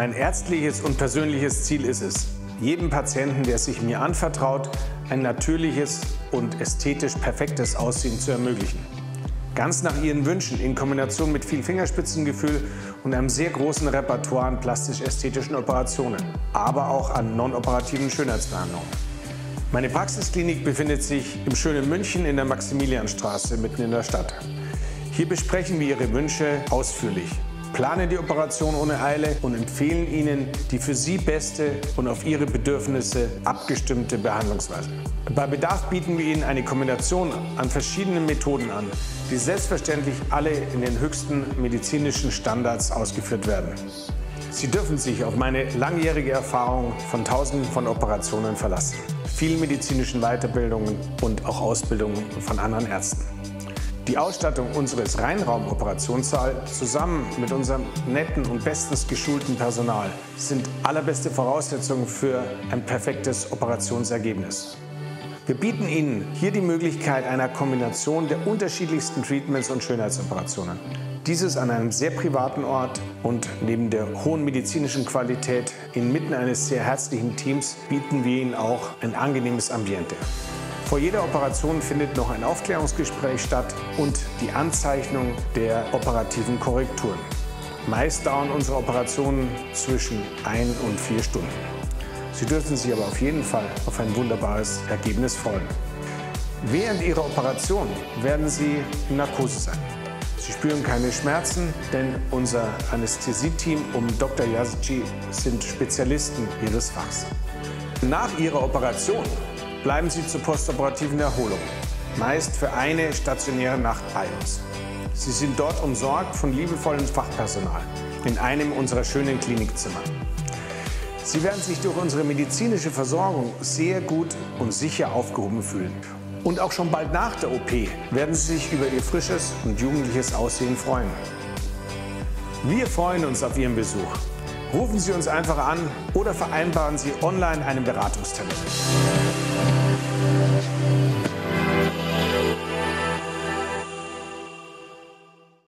Mein ärztliches und persönliches Ziel ist es, jedem Patienten, der sich mir anvertraut, ein natürliches und ästhetisch perfektes Aussehen zu ermöglichen. Ganz nach Ihren Wünschen in Kombination mit viel Fingerspitzengefühl und einem sehr großen Repertoire an plastisch-ästhetischen Operationen, aber auch an non-operativen Schönheitsbehandlungen. Meine Praxisklinik befindet sich im schönen München in der Maximilianstraße mitten in der Stadt. Hier besprechen wir Ihre Wünsche ausführlich planen die Operation ohne Eile und empfehlen Ihnen die für Sie beste und auf Ihre Bedürfnisse abgestimmte Behandlungsweise. Bei Bedarf bieten wir Ihnen eine Kombination an verschiedenen Methoden an, die selbstverständlich alle in den höchsten medizinischen Standards ausgeführt werden. Sie dürfen sich auf meine langjährige Erfahrung von Tausenden von Operationen verlassen, vielen medizinischen Weiterbildungen und auch Ausbildungen von anderen Ärzten. Die Ausstattung unseres Reinraumoperationssaals zusammen mit unserem netten und bestens geschulten Personal sind allerbeste Voraussetzungen für ein perfektes Operationsergebnis. Wir bieten Ihnen hier die Möglichkeit einer Kombination der unterschiedlichsten Treatments und Schönheitsoperationen. Dieses an einem sehr privaten Ort und neben der hohen medizinischen Qualität inmitten eines sehr herzlichen Teams bieten wir Ihnen auch ein angenehmes Ambiente. Vor jeder Operation findet noch ein Aufklärungsgespräch statt und die Anzeichnung der operativen Korrekturen. Meist dauern unsere Operationen zwischen ein und vier Stunden. Sie dürfen sich aber auf jeden Fall auf ein wunderbares Ergebnis freuen. Während Ihrer Operation werden Sie in Narkose sein. Sie spüren keine Schmerzen, denn unser Anästhesieteam um Dr. Yazici sind Spezialisten ihres Fachs. Nach Ihrer Operation bleiben Sie zur postoperativen Erholung, meist für eine stationäre Nacht bei uns. Sie sind dort umsorgt von liebevollem Fachpersonal in einem unserer schönen Klinikzimmer. Sie werden sich durch unsere medizinische Versorgung sehr gut und sicher aufgehoben fühlen. Und auch schon bald nach der OP werden Sie sich über Ihr frisches und jugendliches Aussehen freuen. Wir freuen uns auf Ihren Besuch. Rufen Sie uns einfach an oder vereinbaren Sie online einen Beratungstermin.